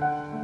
了。